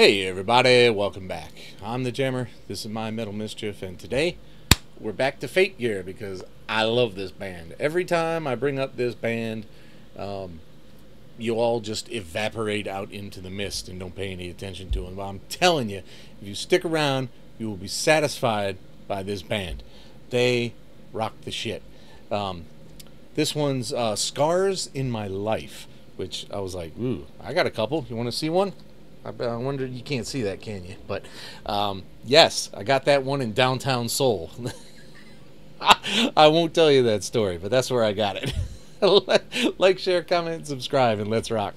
Hey everybody, welcome back. I'm the Jammer. This is my Metal Mischief, and today we're back to Fate Gear because I love this band. Every time I bring up this band, um, you all just evaporate out into the mist and don't pay any attention to them. But I'm telling you, if you stick around, you will be satisfied by this band. They rock the shit. Um, this one's uh, Scars in My Life, which I was like, ooh, I got a couple. You want to see one? I, I wonder you can't see that, can you? But um, yes, I got that one in downtown Seoul. I won't tell you that story, but that's where I got it. like, share, comment, subscribe, and let's rock.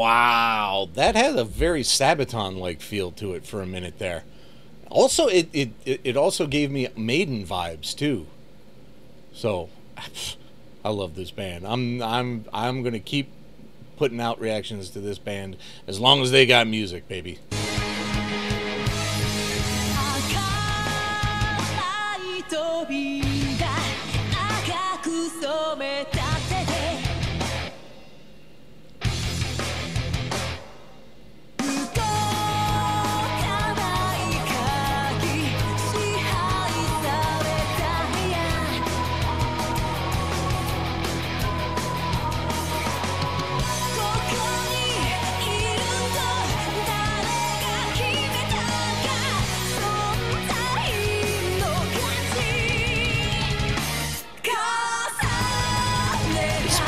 Wow, that had a very Sabaton-like feel to it for a minute there. Also, it, it it also gave me Maiden vibes too. So, I love this band. I'm I'm I'm gonna keep putting out reactions to this band as long as they got music, baby.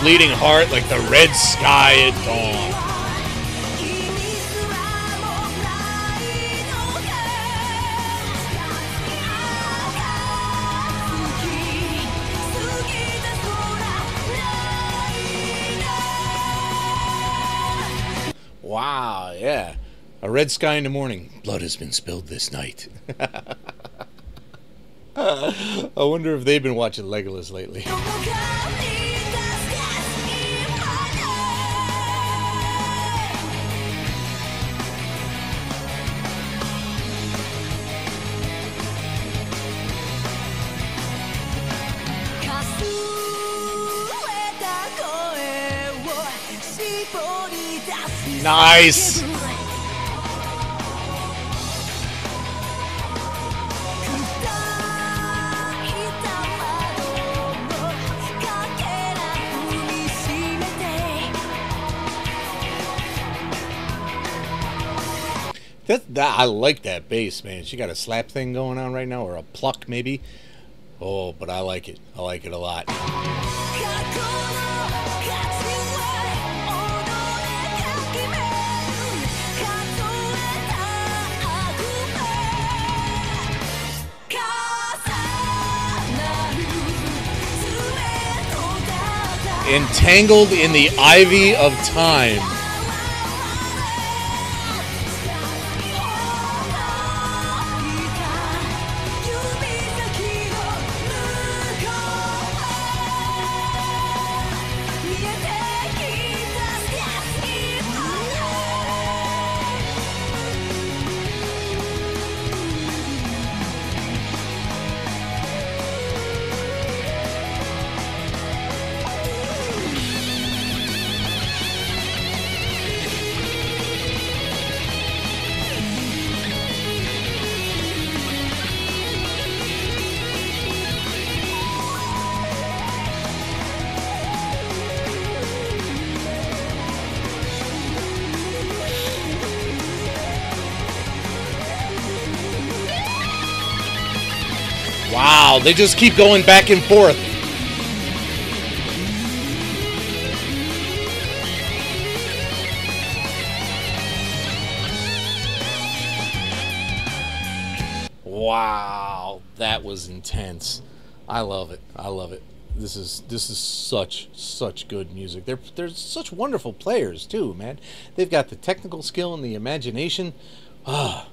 Bleeding heart like the red sky at dawn. Wow, yeah. A red sky in the morning. Blood has been spilled this night. I wonder if they've been watching Legolas lately. Nice. That, that I like that bass, man. She got a slap thing going on right now, or a pluck maybe. Oh, but I like it. I like it a lot. Entangled in the ivy of time. Wow, they just keep going back and forth. Wow, that was intense. I love it. I love it. This is this is such such good music. They're they're such wonderful players too, man. They've got the technical skill and the imagination. Ah,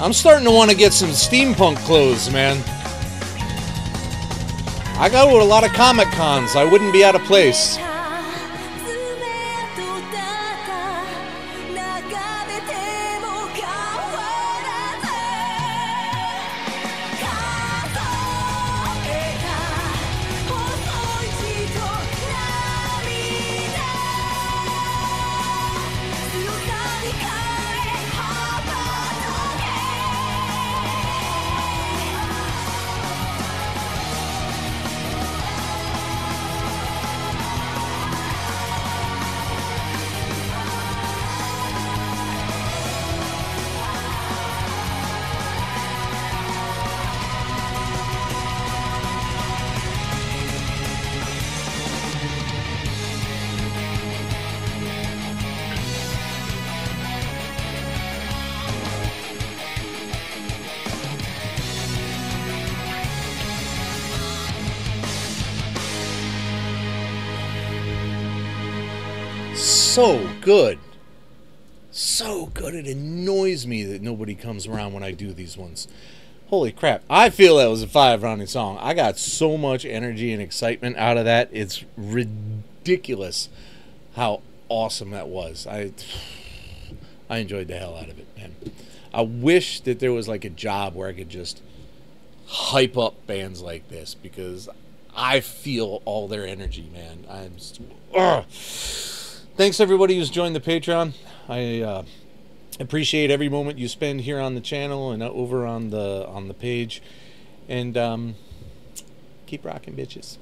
I'm starting to want to get some steampunk clothes, man. I go to a lot of Comic Cons. I wouldn't be out of place. So good. So good. It annoys me that nobody comes around when I do these ones. Holy crap. I feel that was a five rounding song. I got so much energy and excitement out of that. It's ridiculous how awesome that was. I I enjoyed the hell out of it, man. I wish that there was like a job where I could just hype up bands like this because I feel all their energy, man. I'm just, thanks everybody who's joined the Patreon. I uh, appreciate every moment you spend here on the channel and over on the on the page. And um, keep rocking, bitches.